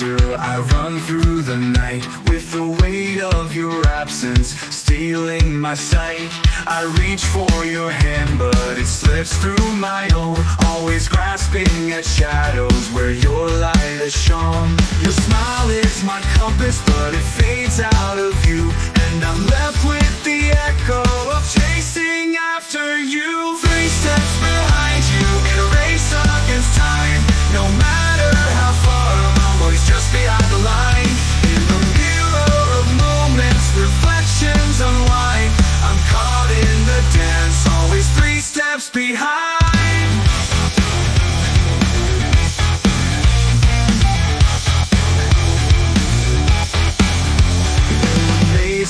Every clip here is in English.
after I run through the night With the weight of your absence stealing my sight. I reach for your hand but it slips through my own Always grasping at shadows where your light has shone. Your smile is my compass but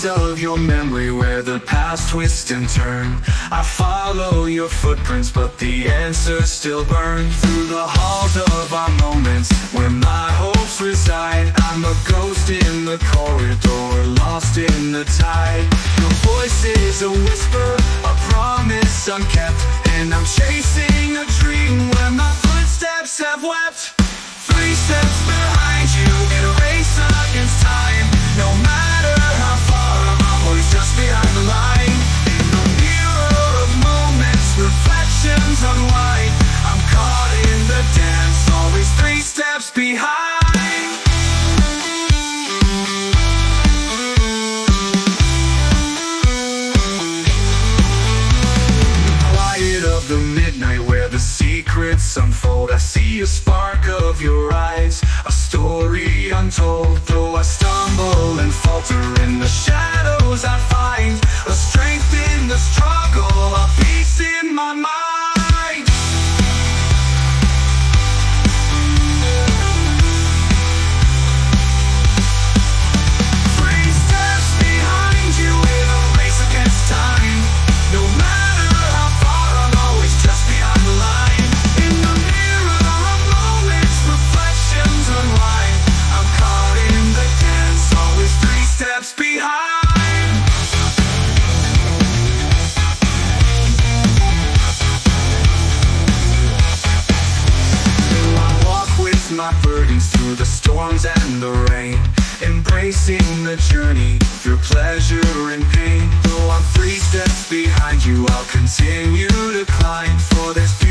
of your memory where the past twists and turn. I follow your footprints but the answers still burn. Through the halls of our moments where my hopes reside I'm a ghost in the corridor, lost in the tide. Your voice is a whisper, a promise unkept And I'm chasing a dream where my footsteps have wept. Three steps behind behind. Quiet of the midnight where the secrets unfold. I see a spark of your eyes, a story untold. Though I stumble and falter in the shadows I find A strength in the struggle, storms and the rain Embracing the journey through pleasure and pain. Though I'm three steps behind you, I'll continue to climb For striving